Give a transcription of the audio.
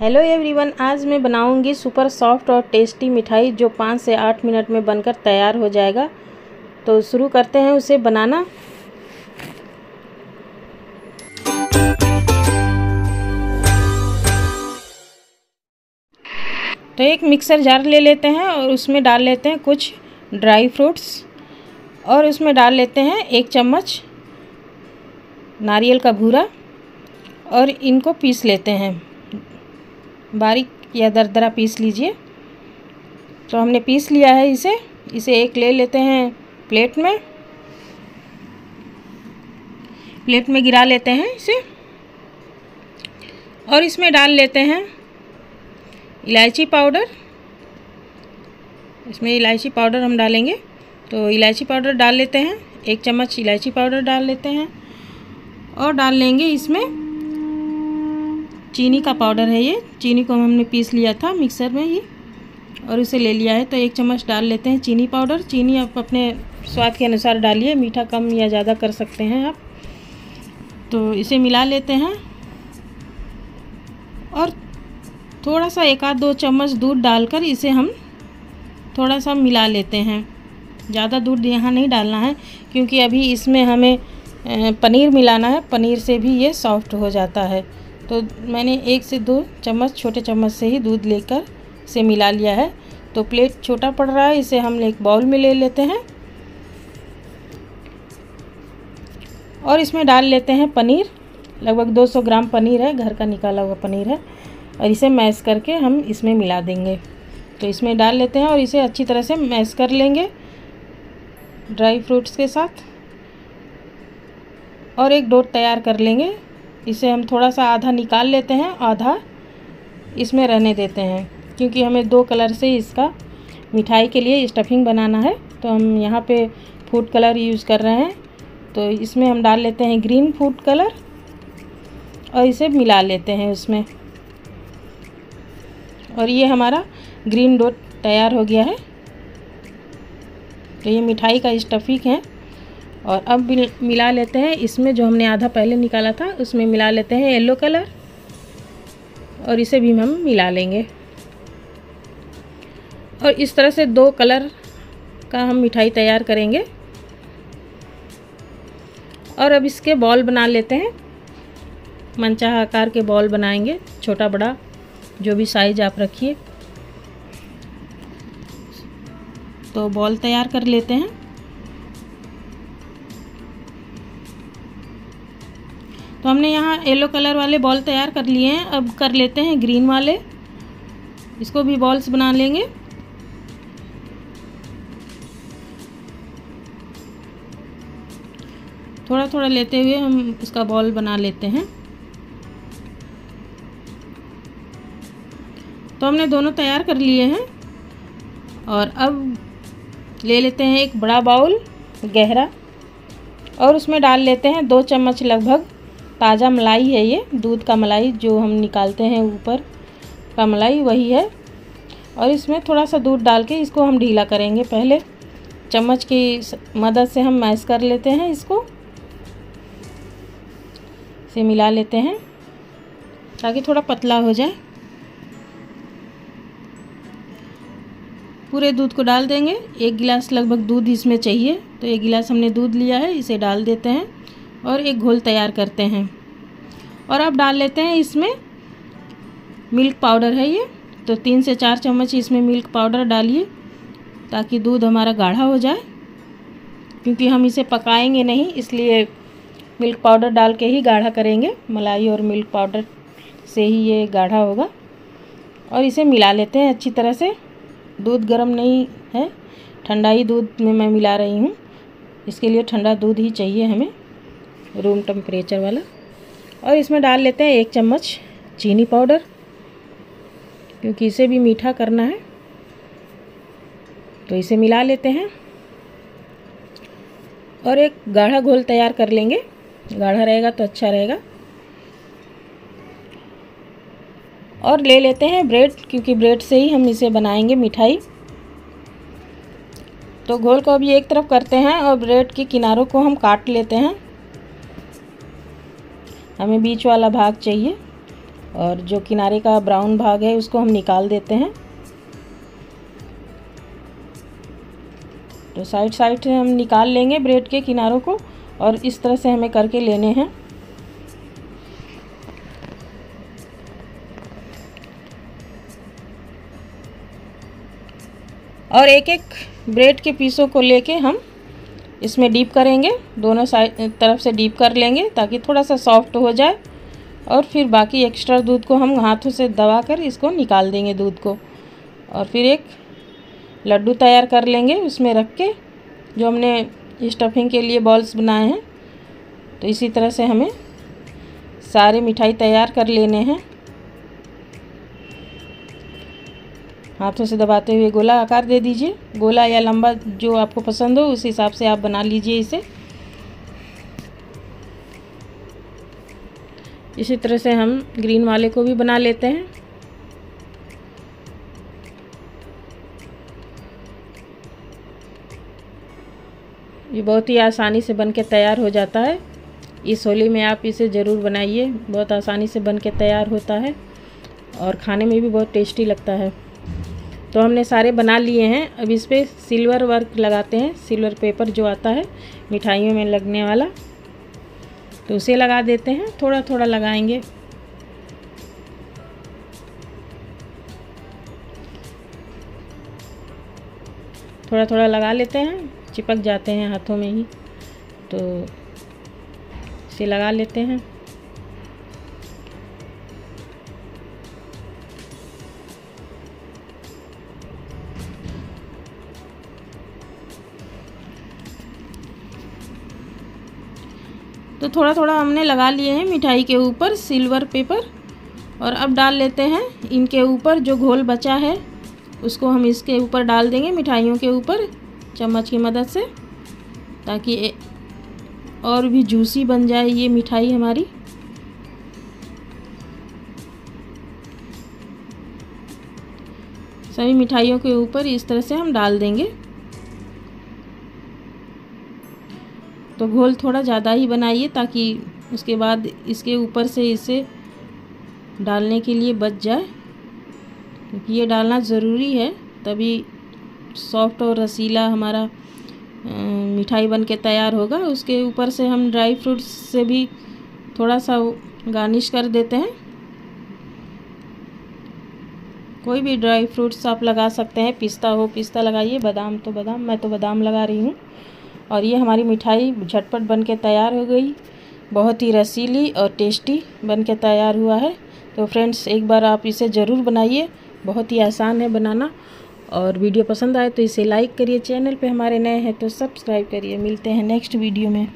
Hello everyone आज मैं बनाऊँगी सुपर सॉफ्ट और टेस्टी मिठाई जो पाँच से आठ मिनट में बनकर तैयार हो जाएगा। तो शुरू करते हैं उसे बनाना। तो एक मिक्सर जार ले लेते हैं और उसमें डाल लेते हैं कुछ ड्राई फ्रूट्स और उसमें डाल लेते हैं एक चम्मच नारियल का भूरा और इनको पीस लेते हैं। बारीक या दरदरा पीस लीजिए। तो हमने पीस लिया है इसे। इसे एक ले लेते हैं प्लेट में। प्लेट में गिरा लेते हैं इसे। और इसमें डाल लेते हैं इलायची पाउडर। इसमें इलायची पाउडर हम डालेंगे। तो इलायची पाउडर डाल लेते हैं। एक चम्मच इलायची पाउडर डाल लेते हैं। और डाल लेंगे इसमें चीनी का पाउडर है ये। चीनी को हमने पीस लिया था मिक्सर में ही और इसे ले लिया है। तो एक चम्मच डाल लेते हैं चीनी पाउडर। चीनी आप अपने स्वाद के अनुसार डालिए, मीठा कम या ज़्यादा कर सकते हैं आप। तो इसे मिला लेते हैं। और थोड़ा सा एक आध दो चम्मच दूध डालकर इसे हम थोड़ा सा मिला लेते हैं। ज़्यादा दूध यहाँ नहीं डालना है, क्योंकि अभी इसमें हमें पनीर मिलाना है। पनीर से भी ये सॉफ्ट हो जाता है। तो मैंने एक से दो चम्मच, छोटे चम्मच से ही दूध लेकर इसे मिला लिया है। तो प्लेट छोटा पड़ रहा है, इसे हम एक बाउल में ले लेते हैं। और इसमें डाल लेते हैं पनीर। लगभग 200 ग्राम पनीर है, घर का निकाला हुआ पनीर है। और इसे मैश करके हम इसमें मिला देंगे। तो इसमें डाल लेते हैं और इसे अच्छी तरह से मैश कर लेंगे ड्राई फ्रूट्स के साथ। और एक डोट तैयार कर लेंगे। इसे हम थोड़ा सा आधा निकाल लेते हैं, आधा इसमें रहने देते हैं, क्योंकि हमें दो कलर से इसका मिठाई के लिए स्टफिंग बनाना है। तो हम यहाँ पे फ़ूड कलर यूज़ कर रहे हैं। तो इसमें हम डाल लेते हैं ग्रीन फ़ूड कलर और इसे मिला लेते हैं उसमें। और ये हमारा ग्रीन डोट तैयार हो गया है। तो ये मिठाई का स्टफिंग है। और अब मिला लेते हैं। इसमें जो हमने आधा पहले निकाला था, उसमें मिला लेते हैं येलो कलर और इसे भी हम मिला लेंगे। और इस तरह से दो कलर का हम मिठाई तैयार करेंगे। और अब इसके बॉल बना लेते हैं। मनचाहा आकार के बॉल बनाएँगे, छोटा बड़ा, जो भी साइज़ आप रखिए। तो बॉल तैयार कर लेते हैं। तो हमने यहाँ येलो कलर वाले बॉल तैयार कर लिए हैं। अब कर लेते हैं ग्रीन वाले। इसको भी बॉल्स बना लेंगे। थोड़ा थोड़ा लेते हुए हम इसका बॉल बना लेते हैं। तो हमने दोनों तैयार कर लिए हैं। और अब ले लेते हैं एक बड़ा बाउल गहरा, और उसमें डाल लेते हैं दो चम्मच लगभग। ताज़ा मलाई है ये, दूध का मलाई जो हम निकालते हैं ऊपर का मलाई वही है। और इसमें थोड़ा सा दूध डाल के इसको हम ढीला करेंगे पहले। चम्मच की मदद से हम मैश कर लेते हैं इसको। इसे मिला लेते हैं ताकि थोड़ा पतला हो जाए। पूरे दूध को डाल देंगे। एक गिलास लगभग दूध इसमें चाहिए। तो एक गिलास हमने दूध लिया है, इसे डाल देते हैं। और एक घोल तैयार करते हैं। और अब डाल लेते हैं इसमें मिल्क पाउडर है ये। तो तीन से चार चम्मच इसमें मिल्क पाउडर डालिए, ताकि दूध हमारा गाढ़ा हो जाए। क्योंकि हम इसे पकाएँगे नहीं, इसलिए मिल्क पाउडर डाल के ही गाढ़ा करेंगे। मलाई और मिल्क पाउडर से ही ये गाढ़ा होगा। और इसे मिला लेते हैं अच्छी तरह से। दूध गर्म नहीं है। ठंडा ही दूध में मैं मिला रही हूँ। इसके लिए ठंडा दूध ही चाहिए हमें। रूम टेम्परेचर वाला। और इसमें डाल लेते हैं एक चम्मच चीनी पाउडर, क्योंकि इसे भी मीठा करना है। तो इसे मिला लेते हैं। और एक गाढ़ा घोल तैयार कर लेंगे। गाढ़ा रहेगा तो अच्छा रहेगा। और ले लेते हैं ब्रेड क्योंकि ब्रेड से ही हम इसे बनाएँगे मिठाई। तो घोल को अभी एक तरफ़ करते हैं और ब्रेड के किनारों को हम काट लेते हैं। हमें बीच वाला भाग चाहिए और जो किनारे का ब्राउन भाग है उसको हम निकाल देते हैं। तो साइड साइड से हम निकाल लेंगे ब्रेड के किनारों को और इस तरह से हमें करके लेने हैं। और एक एक ब्रेड के पीसों को लेके हम इसमें डीप करेंगे, दोनों साइड तरफ़ से डीप कर लेंगे ताकि थोड़ा सा सॉफ्ट हो जाए। और फिर बाकी एक्स्ट्रा दूध को हम हाथों से दबा कर इसको निकाल देंगे दूध को। और फिर एक लड्डू तैयार कर लेंगे उसमें रख के, जो हमने स्टफिंग के लिए बॉल्स बनाए हैं। तो इसी तरह से हमें सारे मिठाई तैयार कर लेने हैं। हाथों से दबाते हुए गोला आकार दे दीजिए। गोला या लंबा जो आपको पसंद हो, उस हिसाब से आप बना लीजिए इसे। इसी तरह से हम ग्रीन वाले को भी बना लेते हैं। ये बहुत ही आसानी से बन के तैयार हो जाता है। इस होली में आप इसे ज़रूर बनाइए। बहुत आसानी से बन के तैयार होता है और खाने में भी बहुत टेस्टी लगता है। तो हमने सारे बना लिए हैं। अब इस पर सिल्वर वर्क लगाते हैं। सिल्वर पेपर जो आता है, मिठाइयों में लगने वाला तो उसे लगा देते हैं। थोड़ा थोड़ा लगाएँगे। थोड़ा थोड़ा लगा लेते हैं। चिपक जाते हैं हाथों में ही तो इसे लगा लेते हैं। तो थोड़ा थोड़ा हमने लगा लिए हैं मिठाई के ऊपर, सिल्वर पेपर, और अब डाल लेते हैं इनके ऊपर जो घोल बचा है, उसको हम इसके ऊपर डाल देंगे मिठाइयों के ऊपर चम्मच की मदद से, ताकि और भी जूसी बन जाए ये मिठाई हमारी। सभी मिठाइयों के ऊपर इस तरह से हम डाल देंगे। तो घोल थोड़ा ज़्यादा ही बनाइए ताकि उसके बाद इसके ऊपर से इसे डालने के लिए बच जाए। क्योंकि ये डालना ज़रूरी है, तभी सॉफ्ट और रसीला हमारा मिठाई बन के तैयार होगा। उसके ऊपर से हम ड्राई फ्रूट्स से भी थोड़ा सा गार्निश कर देते हैं। कोई भी ड्राई फ्रूट्स आप लगा सकते हैं, पिस्ता हो, पिस्ता लगाइए, बादाम तो बादाम, मैं तो बादाम लगा रही हूँ। और ये हमारी मिठाई झटपट बन के तैयार हो गई। बहुत ही रसीली और टेस्टी बन के तैयार हुआ है। तो फ्रेंड्स, एक बार आप इसे ज़रूर बनाइए। बहुत ही आसान है बनाना। और वीडियो पसंद आए तो इसे लाइक करिए। चैनल पे हमारे नए हैं तो सब्सक्राइब करिए। मिलते हैं नेक्स्ट वीडियो में।